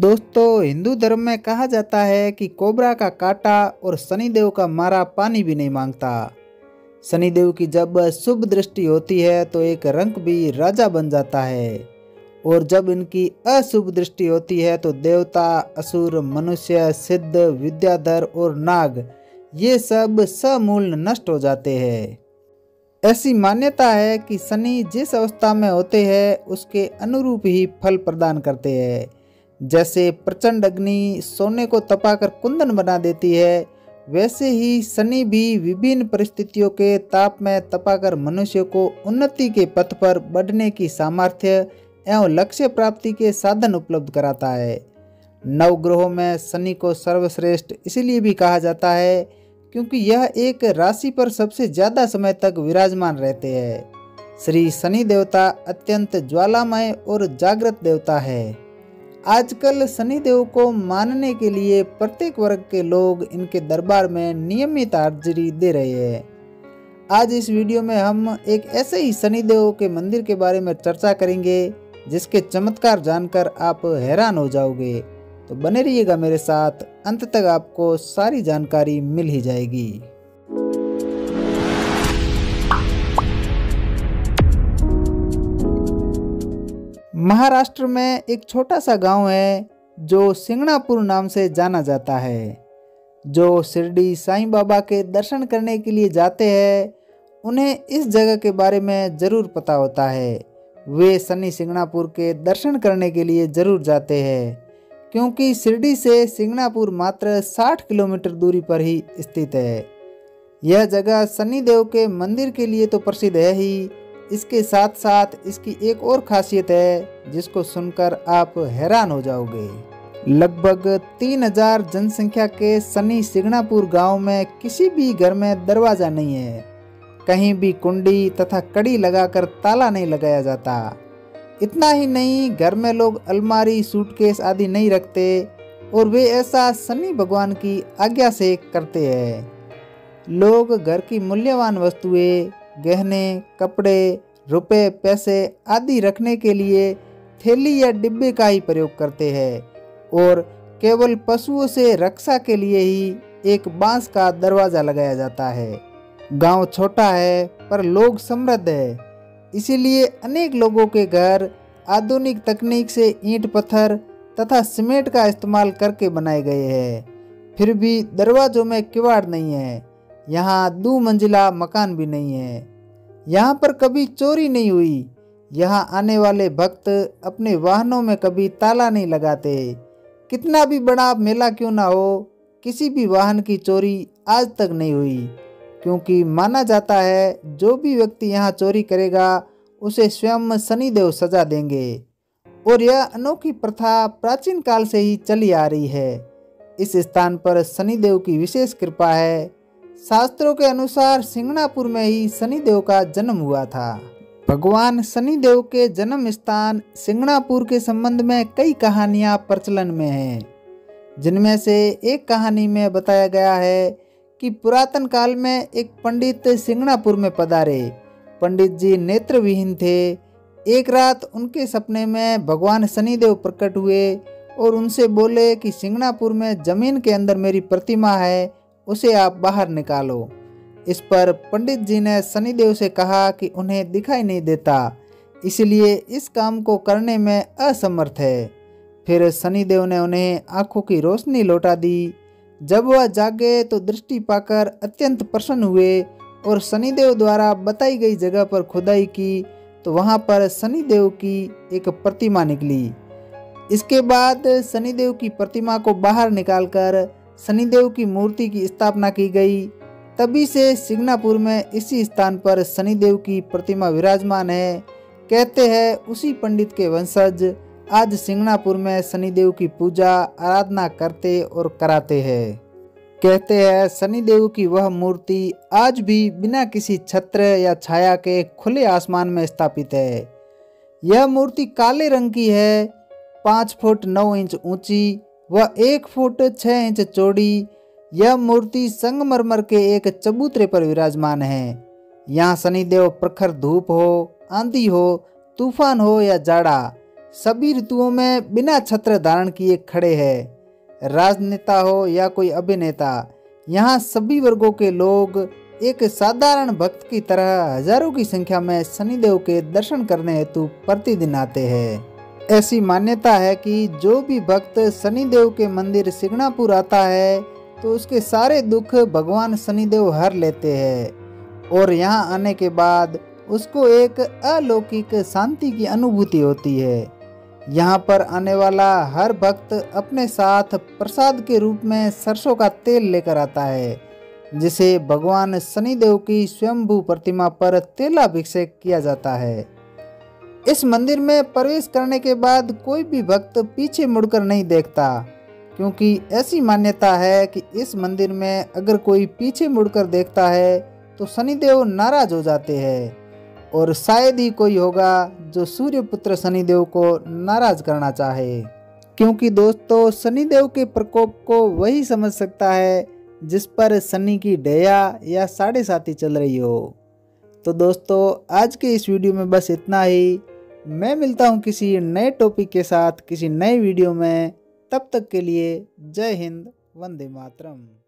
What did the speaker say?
दोस्तों, हिंदू धर्म में कहा जाता है कि कोबरा का काटा और शनिदेव का मारा पानी भी नहीं माँगता। शनिदेव की जब शुभ दृष्टि होती है तो एक रंक भी राजा बन जाता है। और जब इनकी अशुभ दृष्टि होती है तो देवता, असुर, मनुष्य, सिद्ध, विद्याधर और नाग, ये सब समूल नष्ट हो जाते हैं। ऐसी मान्यता है कि शनि जिस अवस्था में होते हैं, उसके अनुरूप ही फल प्रदान करते हैं। जैसे प्रचंड अग्नि सोने को तपाकर कुंदन बना देती है, वैसे ही शनि भी विभिन्न परिस्थितियों के ताप में तपाकर मनुष्य को उन्नति के पथ पर बढ़ने की सामर्थ्य एवं लक्ष्य प्राप्ति के साधन उपलब्ध कराता है। नव ग्रहों में शनि को सर्वश्रेष्ठ इसलिए भी कहा जाता है क्योंकि यह एक राशि पर सबसे ज़्यादा समय तक विराजमान रहते हैं। श्री शनि देवता अत्यंत ज्वालामय और जागृत देवता है। आजकल शनिदेव को मानने के लिए प्रत्येक वर्ग के लोग इनके दरबार में नियमित हाजिरी दे रहे हैं। आज इस वीडियो में हम एक ऐसे ही शनिदेव के मंदिर के बारे में चर्चा करेंगे, जिसके चमत्कार जानकर आप हैरान हो जाओगे। तो बने रहिएगा मेरे साथ, अंत तक आपको सारी जानकारी मिल ही जाएगी। महाराष्ट्र में एक छोटा सा गाँव है, जो सिंगणापुर नाम से जाना जाता है। जो शिरडी साईं बाबा के दर्शन करने के लिए जाते हैं, उन्हें इस जगह के बारे में ज़रूर पता होता है। वे शनि सिंगणापुर के दर्शन करने के लिए ज़रूर जाते हैं, क्योंकि शिरडी से सिंगणापुर मात्र 60 किलोमीटर दूरी पर ही स्थित है। यह जगह सनी देव के मंदिर के लिए तो प्रसिद्ध है ही इसके साथ साथ इसकी एक और खासियत है, जिसको सुनकर आप हैरान हो जाओगे। लगभग तीन हज़ार जनसंख्या के सनी सिगनापुर गाँव में किसी भी घर में दरवाज़ा नहीं है। कहीं भी कुंडी तथा कड़ी लगाकर ताला नहीं लगाया जाता। इतना ही नहीं, घर में लोग अलमारी, सूटकेस आदि नहीं रखते और वे ऐसा शनि भगवान की आज्ञा से करते हैं। लोग घर की मूल्यवान वस्तुएँ गहने, कपड़े, रुपए, पैसे आदि रखने के लिए थैली या डिब्बे का ही प्रयोग करते हैं और केवल पशुओं से रक्षा के लिए ही एक बाँस का दरवाज़ा लगाया जाता है। गाँव छोटा है, पर लोग समृद्ध है। इसीलिए अनेक लोगों के घर आधुनिक तकनीक से ईंट पत्थर तथा सीमेंट का इस्तेमाल करके बनाए गए हैं। फिर भी दरवाजों में किवाड़ नहीं है। यहाँ दो मंजिला मकान भी नहीं है। यहाँ पर कभी चोरी नहीं हुई। यहाँ आने वाले भक्त अपने वाहनों में कभी ताला नहीं लगाते। कितना भी बड़ा मेला क्यों ना हो, किसी भी वाहन की चोरी आज तक नहीं हुई। क्योंकि माना जाता है, जो भी व्यक्ति यहाँ चोरी करेगा, उसे स्वयं शनिदेव सजा देंगे। और यह अनोखी प्रथा प्राचीन काल से ही चली आ रही है। इस स्थान पर शनिदेव की विशेष कृपा है। शास्त्रों के अनुसार सिंगनापुर में ही शनिदेव का जन्म हुआ था। भगवान शनिदेव के जन्म स्थान सिंगनापुर के संबंध में कई कहानियाँ प्रचलन में हैं, जिनमें से एक कहानी में बताया गया है कि पुरातन काल में एक पंडित सिंगनापुर में पधारे। पंडित जी नेत्रविहीन थे। एक रात उनके सपने में भगवान शनिदेव प्रकट हुए और उनसे बोले कि सिंगनापुर में ज़मीन के अंदर मेरी प्रतिमा है उसे आप बाहर निकालो। इस पर पंडित जी ने शनिदेव से कहा कि उन्हें दिखाई नहीं देता। इसलिए इस काम को करने में असमर्थ है। फिर शनिदेव ने उन्हें आँखों की रोशनी लौटा दी। जब वह जागे तो दृष्टि पाकर अत्यंत प्रसन्न हुए और शनिदेव द्वारा बताई गई जगह पर खुदाई की तो वहाँ पर शनिदेव की एक प्रतिमा निकली। इसके बाद शनिदेव की प्रतिमा को बाहर निकालकर शनिदेव की मूर्ति की स्थापना की गई। तभी से सिग्नापुर में इसी स्थान पर शनिदेव की प्रतिमा विराजमान है। कहते हैं, उसी पंडित के वंशज आज सिंगनापुर में शनिदेव की पूजा, आराधना करते और कराते हैं। कहते हैं, शनिदेव की वह मूर्ति आज भी बिना किसी छत्र या छाया के खुले आसमान में स्थापित है। यह मूर्ति काले रंग की है, पाँच फुट नौ इंच ऊँची वह एक फुट छः इंच चौड़ी, यह मूर्ति संगमरमर के एक चबूतरे पर विराजमान है। यहाँ शनिदेव प्रखर धूप हो, आंधी हो, तूफ़ान हो या जाड़ा, सभी ऋतुओं में बिना छत्र धारण किए खड़े हैं। राजनेता हो या कोई अभिनेता, यहाँ सभी वर्गों के लोग एक साधारण भक्त की तरह हज़ारों की संख्या में शनिदेव के दर्शन करने हेतु प्रतिदिन आते हैं। ऐसी मान्यता है कि जो भी भक्त शनिदेव के मंदिर सिगनापुर आता है तो उसके सारे दुख भगवान शनिदेव हर लेते हैं। और यहाँ आने के बाद उसको एक अलौकिक शांति की अनुभूति होती है। यहाँ पर आने वाला हर भक्त अपने साथ प्रसाद के रूप में सरसों का तेल लेकर आता है, जिसे भगवान शनिदेव की स्वयंभू प्रतिमा पर तेलाभिषेक किया जाता है। इस मंदिर में प्रवेश करने के बाद कोई भी भक्त पीछे मुड़कर नहीं देखता, क्योंकि ऐसी मान्यता है कि इस मंदिर में अगर कोई पीछे मुड़कर देखता है तो शनिदेव नाराज़ हो जाते हैं। और शायद ही कोई होगा जो सूर्य पुत्र शनिदेव को नाराज़ करना चाहे। क्योंकि दोस्तों, शनिदेव के प्रकोप को वही समझ सकता है, जिस पर शनि की डया या साढ़े साथी चल रही हो। तो दोस्तों, आज के इस वीडियो में बस इतना ही। मैं मिलता हूँ किसी नए टॉपिक के साथ, किसी नए वीडियो में। तब तक के लिए जय हिंद, वंदे मातरम।